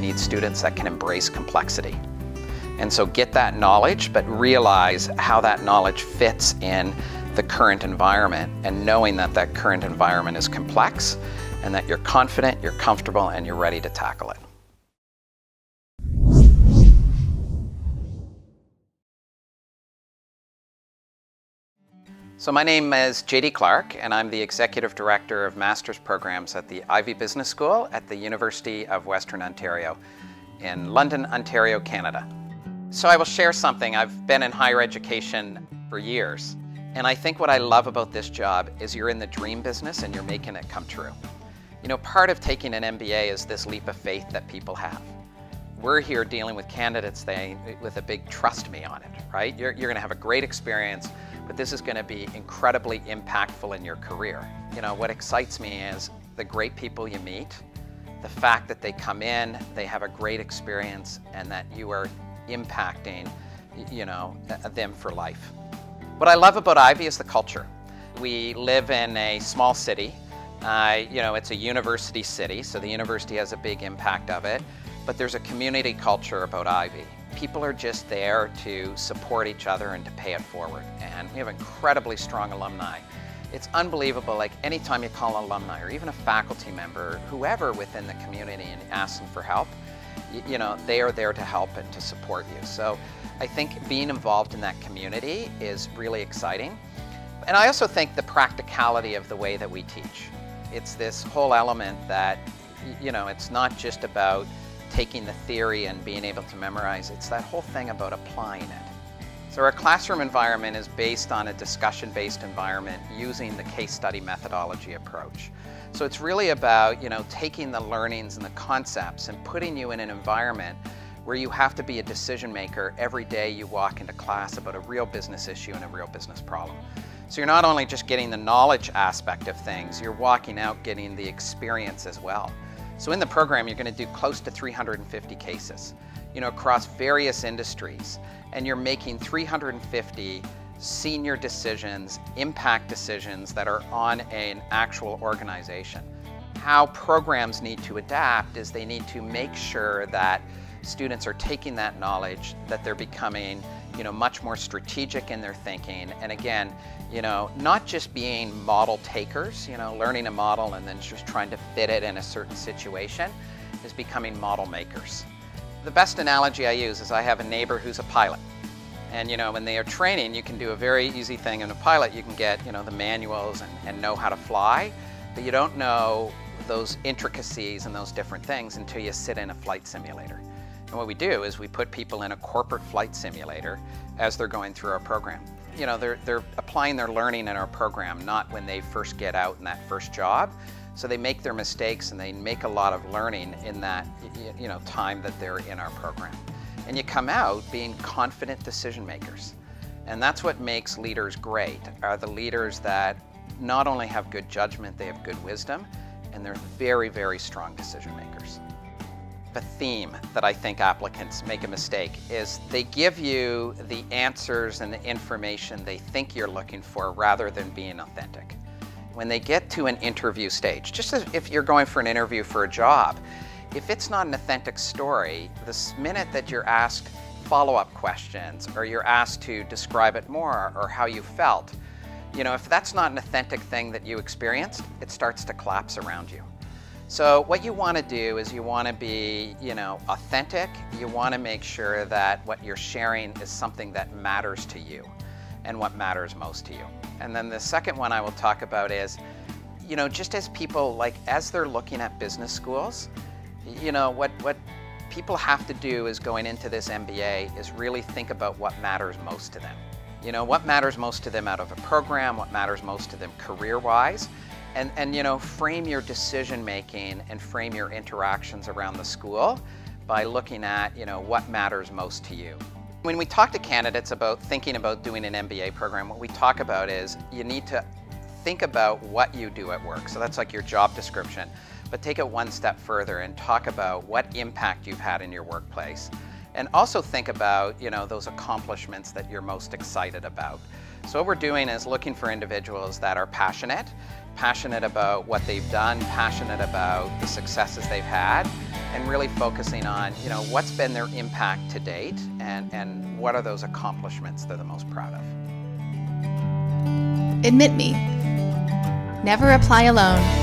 Need students that can embrace complexity. And so get that knowledge, but realize how that knowledge fits in the current environment and knowing that that current environment is complex and that you're confident, you're comfortable, and you're ready to tackle it. So my name is JD Clarke and I'm the Executive Director of Master's Programs at the Ivey Business School at the University of Western Ontario in London, Ontario, Canada. So I will share something. I've been in higher education for years and I think what I love about this job is you're in the dream business and you're making it come true. You know, part of taking an MBA is this leap of faith that people have. We're here dealing with candidates they, with a big trust me on it, right? You're, you're gonna have a great experience but this is going to be incredibly impactful in your career. You know, what excites me is the great people you meet, the fact that they come in, they have a great experience, and that you are impacting, you know, them for life. What I love about Ivey is the culture. We live in a small city. Uh, you know, it's a university city, so the university has a big impact of it, but there's a community culture about Ivey people are just there to support each other and to pay it forward. And we have incredibly strong alumni. It's unbelievable, like anytime you call an alumni or even a faculty member, whoever within the community and ask them for help, you, you know, they are there to help and to support you. So I think being involved in that community is really exciting. And I also think the practicality of the way that we teach. It's this whole element that, you know, it's not just about taking the theory and being able to memorize. It's that whole thing about applying it. So our classroom environment is based on a discussion-based environment using the case study methodology approach. So it's really about, you know, taking the learnings and the concepts and putting you in an environment where you have to be a decision maker every day you walk into class about a real business issue and a real business problem. So you're not only just getting the knowledge aspect of things, you're walking out getting the experience as well. So in the program, you're going to do close to 350 cases, you know, across various industries, and you're making 350 senior decisions, impact decisions that are on an actual organization. How programs need to adapt is they need to make sure that students are taking that knowledge, that they're becoming you know, much more strategic in their thinking. And again, you know, not just being model takers, you know, learning a model and then just trying to fit it in a certain situation, is becoming model makers. The best analogy I use is I have a neighbor who's a pilot. And you know, when they are training, you can do a very easy thing in a pilot. You can get, you know, the manuals and, and know how to fly, but you don't know those intricacies and those different things until you sit in a flight simulator. And what we do is we put people in a corporate flight simulator as they're going through our program. You know, they're, they're applying their learning in our program, not when they first get out in that first job. So they make their mistakes and they make a lot of learning in that you know, time that they're in our program. And you come out being confident decision makers. And that's what makes leaders great, are the leaders that not only have good judgment, they have good wisdom, and they're very, very strong decision makers a theme that I think applicants make a mistake is they give you the answers and the information they think you're looking for rather than being authentic. When they get to an interview stage, just as if you're going for an interview for a job, if it's not an authentic story, the minute that you're asked follow-up questions or you're asked to describe it more or how you felt, you know, if that's not an authentic thing that you experienced, it starts to collapse around you. So what you want to do is you want to be, you know, authentic. You want to make sure that what you're sharing is something that matters to you and what matters most to you. And then the second one I will talk about is, you know, just as people like as they're looking at business schools, you know, what what people have to do is going into this MBA is really think about what matters most to them. You know, what matters most to them out of a program, what matters most to them career-wise, and, and you know, frame your decision making and frame your interactions around the school by looking at, you know, what matters most to you. When we talk to candidates about thinking about doing an MBA program, what we talk about is you need to think about what you do at work. So that's like your job description. But take it one step further and talk about what impact you've had in your workplace. And also think about, you know, those accomplishments that you're most excited about. So what we're doing is looking for individuals that are passionate, passionate about what they've done, passionate about the successes they've had, and really focusing on, you know, what's been their impact to date and, and what are those accomplishments they're the most proud of. Admit me. Never apply alone.